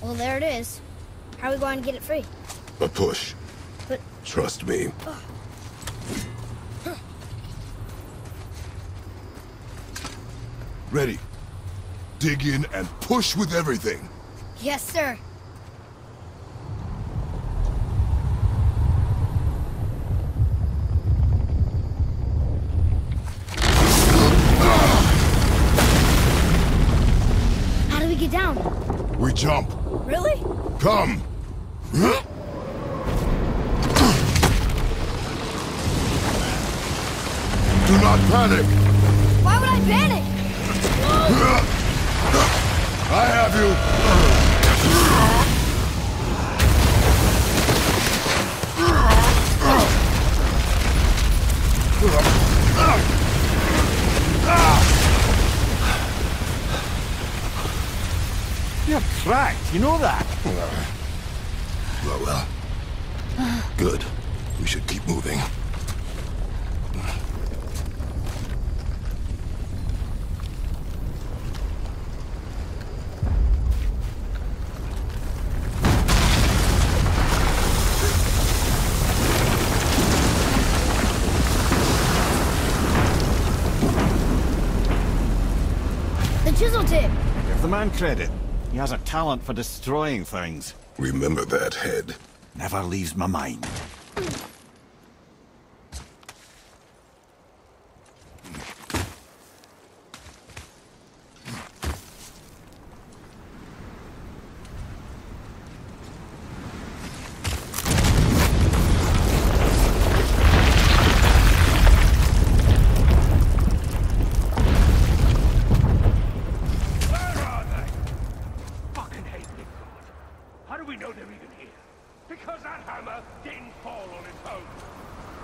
Well, there it is. How are we going to get it free? A push. But- Trust me. Ready. Dig in and push with everything. Yes, sir. How do we get down? We jump. Really? Come. Do not panic. Why would I panic? I have you. You're cracked, you know that? Well, well. Good. We should keep moving. The chisel tip. Give the man credit. He has a talent for destroying things. Remember that head. Never leaves my mind. Where are they? Fucking hate Big God. How do we know they're even here? Because that hammer didn't fall on its own.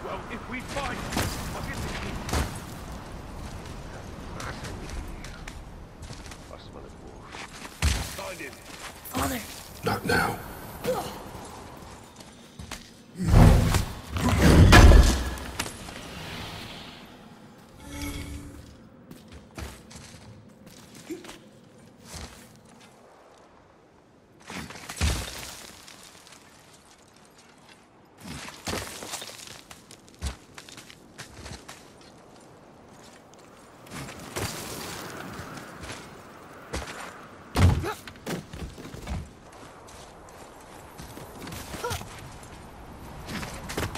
Well, if we find it, I guess it's here. I smell a wolf. Find him. Father. Not now.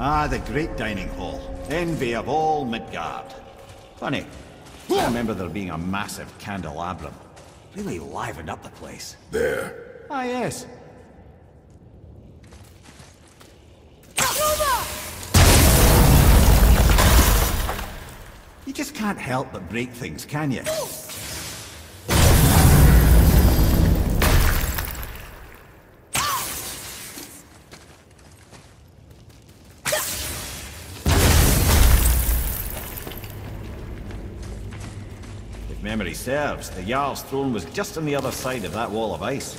Ah, the great dining hall. Envy of all Midgard. Funny. I remember there being a massive candelabrum. Really livened up the place. There. Ah, yes. You just can't help but break things, can you? Memory serves, the Jarl's throne was just on the other side of that wall of ice.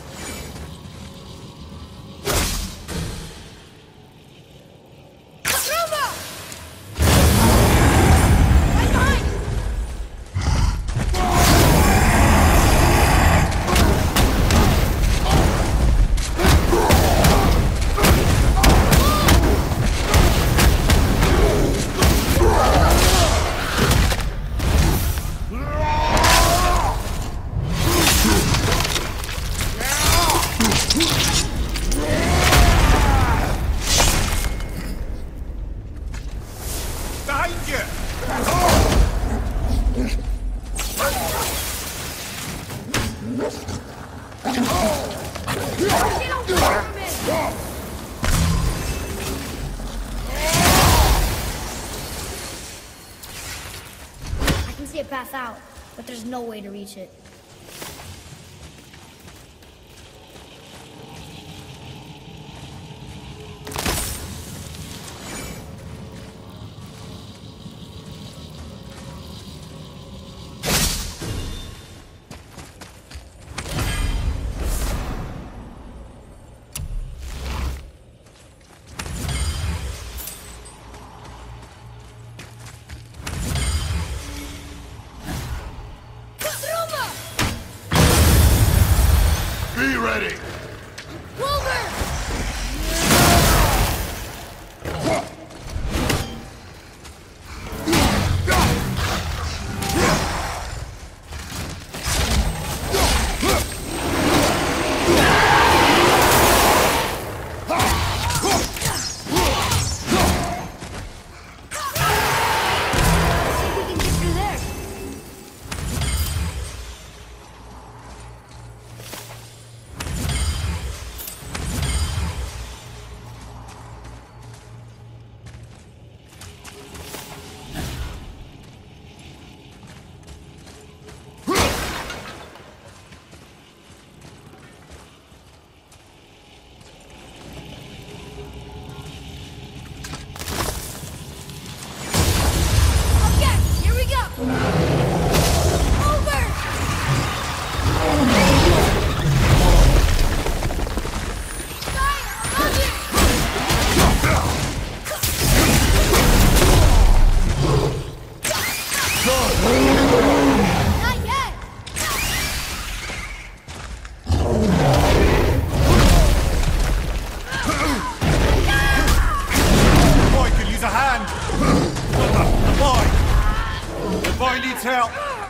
A path out, but there's no way to reach it. Be ready!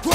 I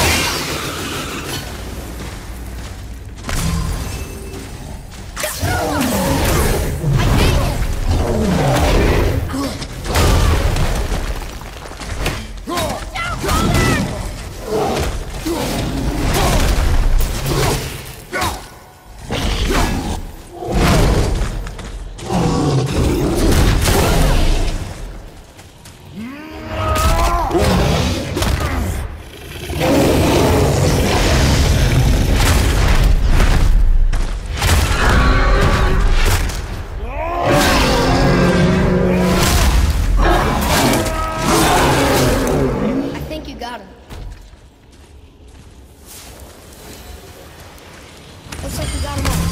Looks like we got him all.